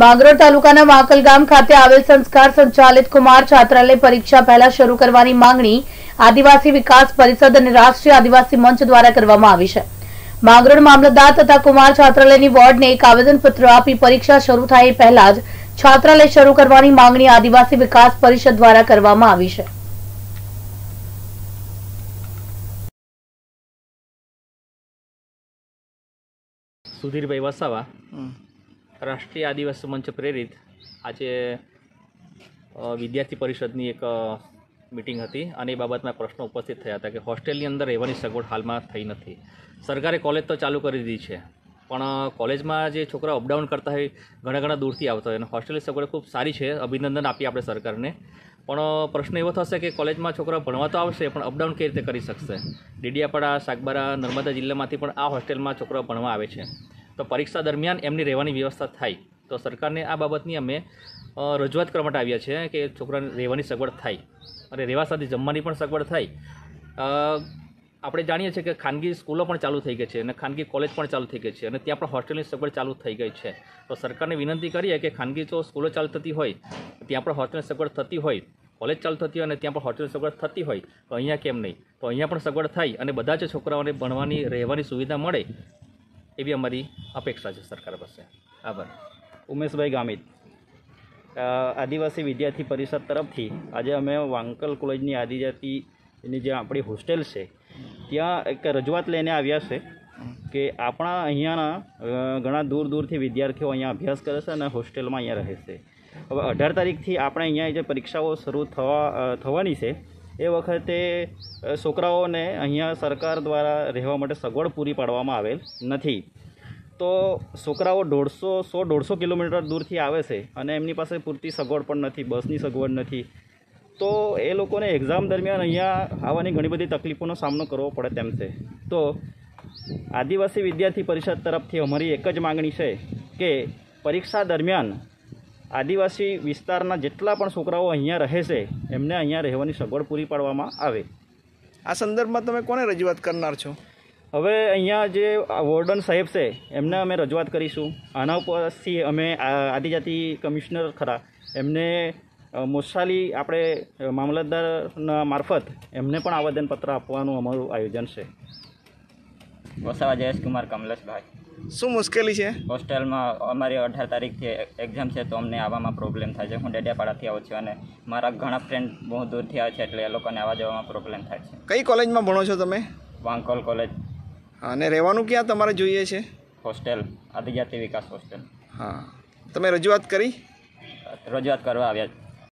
માંગરોળ તાલુકાના વાંકલ ગામ ખાતે આવેલ સંસ્કાર સંચાલિત કુમાર છાત્રાલય પરીક્ષા પહેલા શરૂ કરવાની માંગણી આદિવાસી વિકાસ પરિષદ અને રાષ્ટ્રીય આદિવાસી મંચ દ્વારા કરવામાં આવી છે. માંગરોળ મામલતદાર તથા કુમાર છાત્રાલયની વોર્ડને એક આવેદનપત્ર આપી પરીક્ષા શરૂ થાય એ પહેલા જ છાત્રાલય શરૂ કરવાની માંગણી આદિવાસી વિકાસ પરિષદ દ્વારા કરવામાં આવી છે. સુધીરભાઈ વસાવા. રાષ્ટ્રીય આદિવાસી મંચ પ્રેરિત આજે વિદ્યાર્થી પરિષદની એક મિટિંગ હતી અને એ બાબતમાં પ્રશ્નો ઉપસ્થિત થયા હતા કે હોસ્ટેલની અંદર રહેવાની સગવડ હાલમાં થઈ નથી. સરકારે કોલેજ તો ચાલુ કરી દીધી છે, પણ કોલેજમાં જે છોકરા અપડાઉન કરતા હોય, ઘણા ઘણા દૂરથી આવતા હોય અને હોસ્ટેલની સગવડ ખૂબ સારી છે, અભિનંદન આપીએ આપણે સરકારને. પણ પ્રશ્ન એવો થશે કે કોલેજમાં છોકરા ભણવા તો આવશે, પણ અપડાઉન કેવી રીતે કરી શકશે? ડેડિયાપાડા, સાગબારા, નર્મદા જિલ્લામાંથી પણ આ હોસ્ટેલમાં છોકરા ભણવા આવે છે. તો પરીક્ષા દરમિયાન એમની રહેવાની વ્યવસ્થા થાય. તો સરકારને આ બાબતની અમે રજૂઆત કરવા માટે આવ્યા છીએ કે છોકરાને રહેવાની સગવડ થાય અને રહેવા સાથે જમવાની પણ સગવડ થાય. આપણે જાણીએ છીએ કે ખાનગી સ્કૂલો પણ ચાલુ થઈ ગઈ છે અને ખાનગી કોલેજ પણ ચાલુ થઈ ગઈ છે અને ત્યાં પણ હોસ્ટેલની સગવડ ચાલુ થઈ ગઈ છે. તો સરકારને વિનંતી કરીએ કે ખાનગી જો સ્કૂલો ચાલુ થતી હોય, ત્યાં પણ હોસ્ટેલની સગવડ થતી હોય, કોલેજ ચાલુ થતી હોય અને ત્યાં પણ હોસ્ટેલની સગવડ થતી હોય, તો અહીંયા કેમ નહીં? તો અહીંયા પણ સગવડ થાય અને બધા જ છોકરાઓને ભણવાની, રહેવાની સુવિધા મળે એવી અમારી અપેક્ષા છે સરકાર પાસે. આભાર. ઉમેશભાઈ ગામિત આદિવાસી વિદ્યાર્થી પરિષદ તરફથી આજે અમે વાંકલ કોલેજની આદિજાતિની જે આપણી હોસ્ટેલ છે, ત્યાં એક રજૂઆત લઈને આવ્યા છે કે આપણા અહીંયાના ઘણા દૂર દૂરથી વિદ્યાર્થીઓ અહીંયા અભ્યાસ કરે છે અને હોસ્ટેલમાં અહીંયા રહે છે. હવે અઢાર તારીખથી આપણે અહીંયા જે પરીક્ષાઓ શરૂ થવા થવાની છે એ વખતે છોકરાઓને અહીંયા સરકાર દ્વારા રહેવા માટે સગવડ પૂરી પાડવામાં આવેલ નથી. તો છોકરાઓ દોઢસો, સો દોઢસો કિલોમીટર દૂરથી આવે છે અને એમની પાસે પૂરતી સગવડ પણ નથી, બસની સગવડ નથી. તો એ લોકોને એક્ઝામ દરમિયાન અહીંયા આવવાની ઘણી બધી તકલીફોનો સામનો કરવો પડે તેમ છે. તો આદિવાસી વિદ્યાર્થી પરિષદ તરફથી અમારી એક જ માગણી છે કે પરીક્ષા દરમિયાન આદિવાસી વિસ્તારના જેટલા પણ છોકરાઓ અહીંયા રહે છે એમને અહીંયા રહેવાની સગવડ પૂરી પાડવામાં આવે. આ સંદર્ભમાં તમે કોને રજૂઆત કરનાર છો? હવે અહીંયા જે વોર્ડન સાહેબ છે એમને અમે રજૂઆત કરીશું. આના ઉપરથી અમે આ આદિજાતિ કમિશનર ખરા એમને મોસાલી આપણે મામલતદારના મારફત એમને પણ આવેદનપત્ર આપવાનું અમારું આયોજન છે. વસાવા જયેશકુમાર કમલેશભાઈ. શું મુશ્કેલી છે? હોસ્ટેલમાં અમારી અઢાર તારીખથી એક્ઝામ છે તો અમને આવવામાં પ્રોબ્લેમ થાય છે. હું ડેડિયાપાડાથી આવું છું અને મારા ઘણા ફ્રેન્ડ બહુ દૂરથી આવે છે એટલે એ લોકોને આવવા જવામાં પ્રોબ્લેમ થાય છે. કઈ કોલેજમાં ભણો છો તમે? વાંકોલ કોલેજ. અને રહેવાનું ક્યાં તમારે જોઈએ છે? હોસ્ટેલ આદિજાતિ વિકાસ હોસ્ટેલ. હા. તમે રજૂઆત કરી? રજૂઆત કરવા આવ્યા